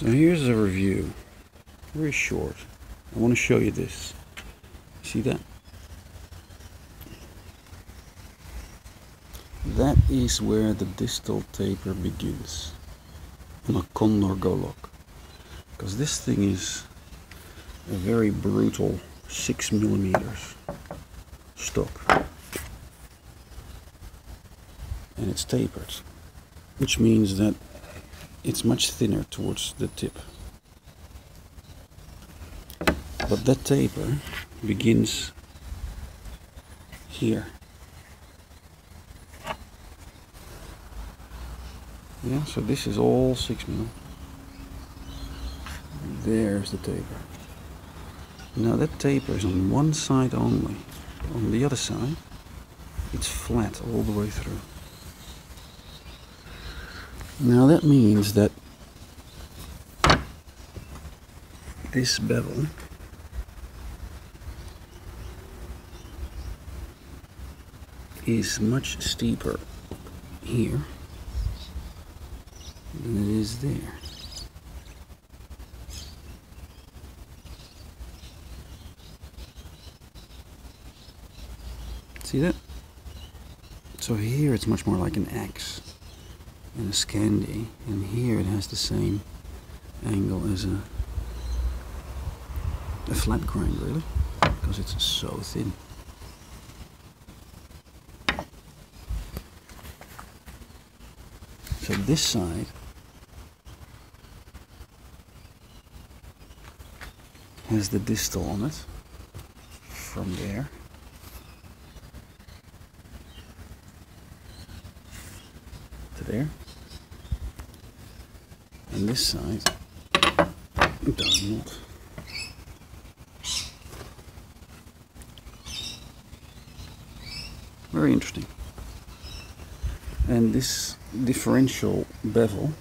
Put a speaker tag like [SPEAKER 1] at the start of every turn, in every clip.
[SPEAKER 1] So here's a review, very short. I want to show you this. See that? That is where the distal taper begins on a Condor Golok. Because this thing is a very brutal 6 millimeters stock. And it's tapered, which means that it's much thinner towards the tip. But that taper begins here. Yeah, so this is all 6 mil. There's the taper. Now that taper is on one side only. On the other side, it's flat all the way through. Now that means that this bevel is much steeper here than it is there. See that? So here it's much more like an axe and a Scandi, and here it has the same angle as a a flat grind, really, because it's so thin. So this side has the distal on it from there. To there. This side does not. Very interesting. And this differential bevel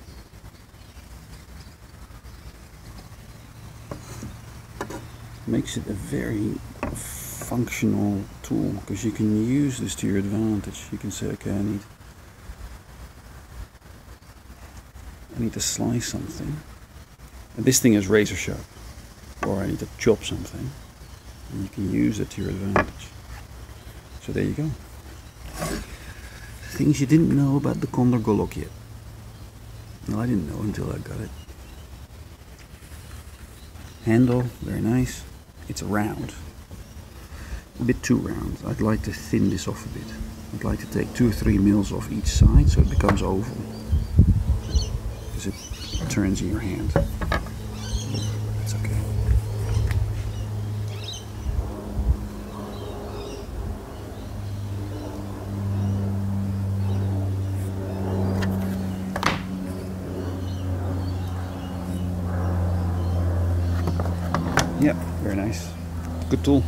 [SPEAKER 1] makes it a very functional tool because you can use this to your advantage. You can say, okay, I need I need to slice something. And this thing is razor sharp. Or I need to chop something. And you can use it to your advantage. So there you go. Things you didn't know about the Condor Golok yet. No, I didn't know until I got it. Handle, very nice. It's round. A bit too round. I'd like to thin this off a bit. I'd like to take two or three mils off each side so it becomes oval. Because it turns in your hand. That's okay. Yeah, very nice. Good tool.